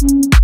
wise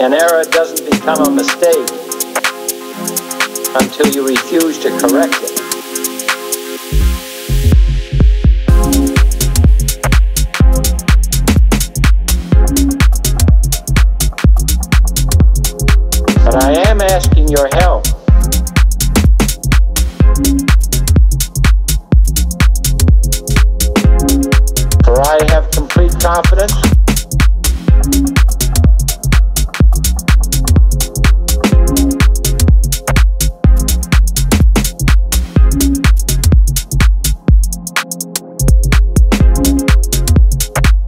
an error doesn't become a mistake until you refuse to correct it. But I am asking your help. For I have complete confidence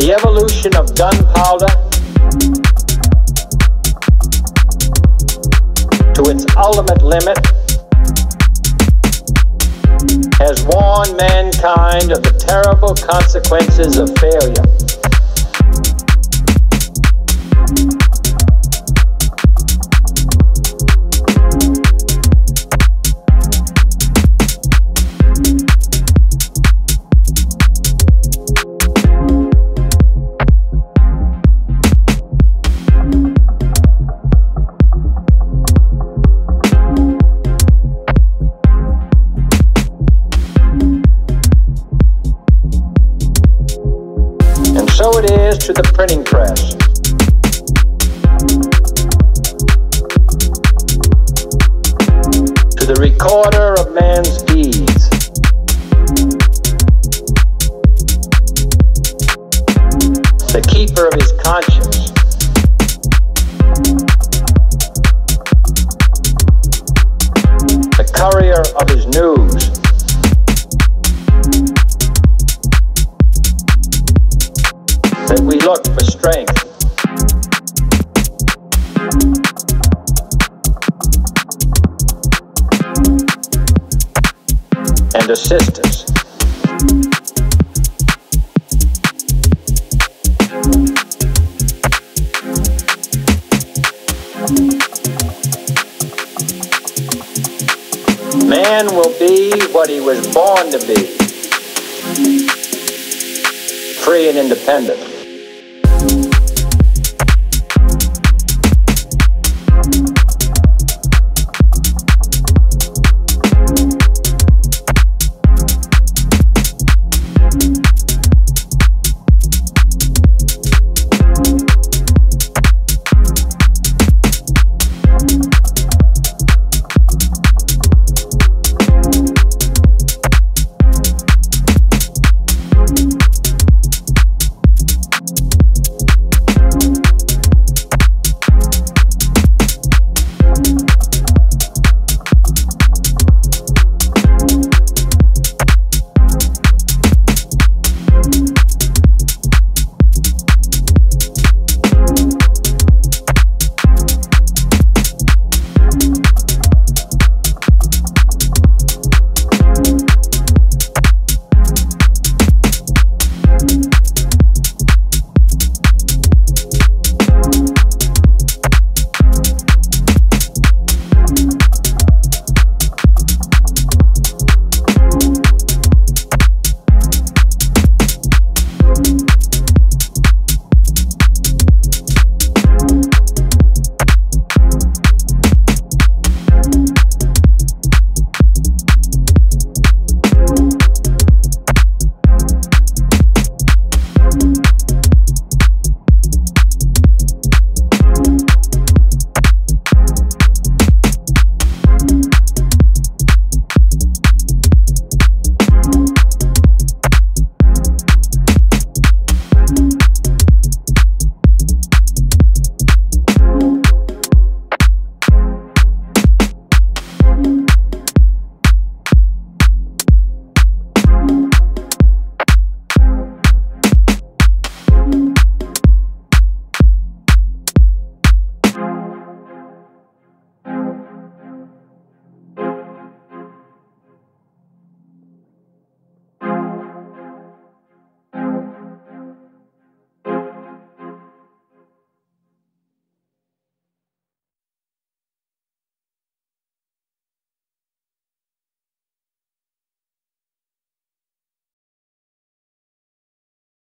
the evolution of gunpowder to its ultimate limit has warned mankind of the terrible consequences of failure. To the printing press. To the recorder of man's deeds. The keeper of his conscience. And assistance. Man will be what he was born to be free and independent.